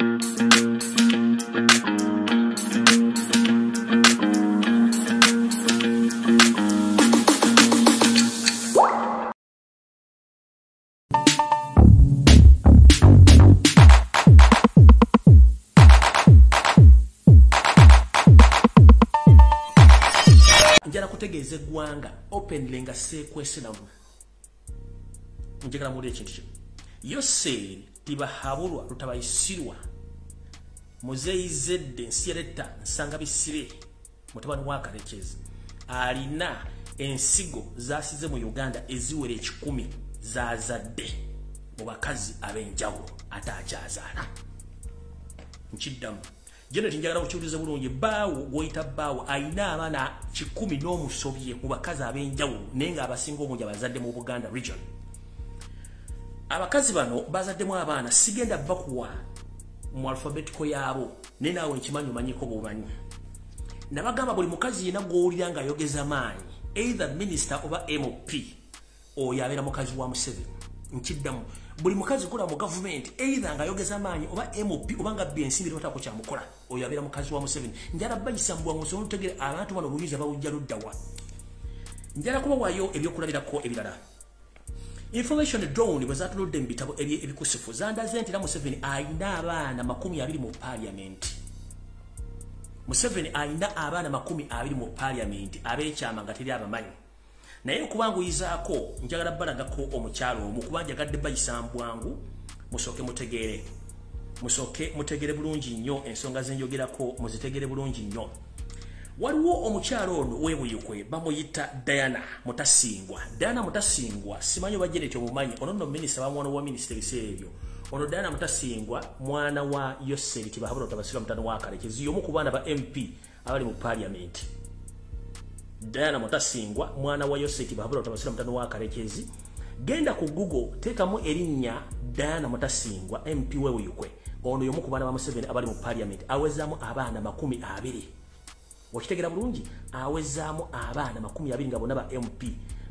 njala kutegeeza eggwanga openly nga seekweseramu njagala muli ekintu kyo yoseeri tibahabulwa lutabayisirwa. Muzeyizedde nsi yaretta nsanga bisire mutabani wa kalekezi alina ensigo zasize mu uganda eziwera ekikumi zazadde mu bakazi ab'enjawulo ate akyazaala. Nkiddamu jeneti njagala kukiwuliza bulungi baawo gwoyita baawo ayina abaana kikumi n'omusobye mu bakazi ab'enjawulo naye nga abasinga obungi abazadde mu buganda region abakazi bano bazaddemu abaana sigenda bakuwa mu alfabetiko yaabo naye naawe nkimanyi omanyiko bwomanyi. Nabagamba buli mukazi yena gwowulira nga ayogeza maanyi either minisita oba mp oyo abeera mukazi wa museveni. Nkiddamu buli mukazi kola mu gavumenti either nga ayogeza maanyi oba mp oba nga bba ensimbi tebatako kyamukola oyo abeera mukazi wa museveni. Njala bayisa mu bwangu nsobola otegere abantu bano obuyinza bawujja luddawa njala kubawayo ebyokulabirako ebirala information drone bwe zatuludde mu bitabo ebikusifu zandaze nti era museveni ayina abaana makumi abiri mu paliamenti museveni ayina abaana makumi abiri mu paliamenti ab'ekyama nga teri abamanyi. Naye okubanguyizaako njagala balagako omukyalo omu kuba njagadde bayisa mbwangu musooke mutegeere. Musooke mutegere bulungi nnyo ensonga zenjogerako muzitegere bulungi nnyo waliwo omukyalo ono webuyukwe bamuyita diana mutasingwa. Diana mutasingwa simanyi oba jeneti omumanyi ono nno minisita bamwana wa minisita ebiseera ebyo. Ono diana mutasingwa mwana wa yoseri tibahabula tabasira mutano wa kalekezi yomu ku baana ba mp abali mu paliamenti diana mutasingwa mwana wa yoseti bahabula tabasira mutano wa kalekezi genda ku google teekamu erinnya diana mutasingwa mp webuyukwe ono yomu ku baana ba museveni abali mu paliamenti awezaamu abaana makumi abiri okitegera bulungi awezaamu abaana makumi abiri nga bonna ba mp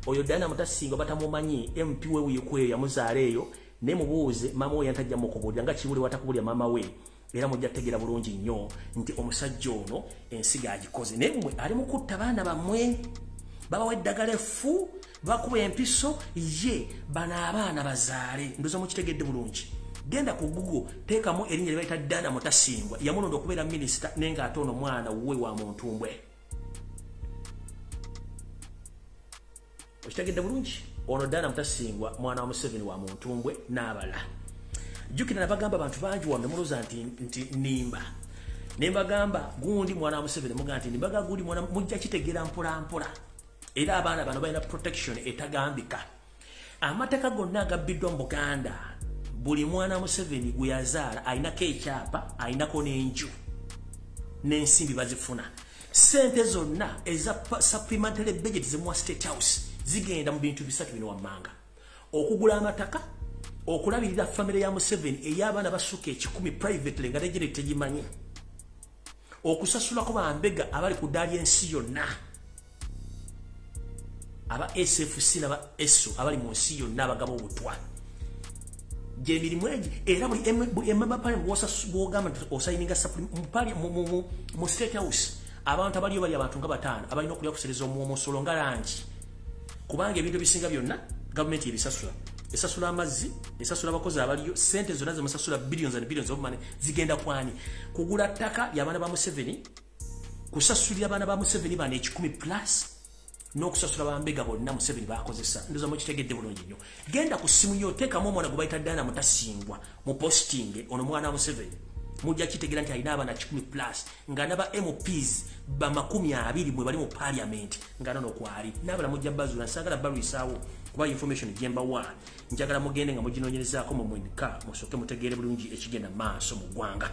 oyo diana mutasinga batamumanyi mp wewuyukweyo yamuzaala eyo naye mubuuze maama we yantajja mukubuulira nga kiwuli watakubulya maama we. Era mujja kutegeera bulungi nnyo nti omusajja ono ensiga agikoze. Naye mmwe ali mukutta baana bammwe. Babawa eddagala effu bakuba empiso ye bano abaana bazaale. Ndoza mukitegedde bulungi genda ku google teekamu erinnya lyebayita dana mutasingwa yamulonda okubeera minisita naye ngaate ono mwana wuwe wa muntumbwe okitegedde bulungi? Ono dana mutasingwa mwana wa museveni wa muntumbwe n'abala. Jjukira nabagamba abantu bangi wano nemulooza nti, nti nimba. Nembagamba gundi mwana wa museveni muga nti nimbaga gundi mwana mujja kitegeera mpolampola era abaana bano balina protection etagambika. Amateeka gonna agabbiddwa mu buganda buli mwana museveni gwe yazaala alinako ekyapa alinako n'enju n'ensimbi bazifuna. Sente zonna eza supplementary budget zemuwa state house zigenda mu bintu bisatu bino wammanga. Okugula amataka okulabirira famire ya museveni ey'abaana basukka ekikumi privately nga negere tegimanyi. Okusasulako bambega abali ku ddaali ensi yonna. Aba sfc n'aba eso abali mu nsi yonna abagaba obutwa gyemirimu egi era buli ememba parliament bwogamba nti osayininga mu state house abantu abaliyo bali abantu nga bataano abalina okulya kusereza omusolo nga langi kubanga ebintu ebisinga byonna gavumenti ebisasula. Esasula amazzi esasula abakozi abaliyo sente zonna zemusasula billions and billions of money zigenda kwani kugula ttaka lyabaana ba museveni kusasulira abaana ba museveni bano ekikumi plus n'okusasula bambega bonna museveni bakozesa. Ndoza mukitegedde bulungi nnyo. Genda ku simu yo teekamu omwana gwe bayita ddaana mutasingwa mu posting ono mwana wa museveni mujja kitegeera nti alina abaana 1 plus nga naba mps bamakumi abiri mwe bali mu paliament nga nano kwali nabala mujja bazula nsagala balwisaawo kuba information gyembawa njagala mugende nga muginoonyerezaako mu mwenika musooke mutegeere bulungi ekigenda maaso mu ggwanga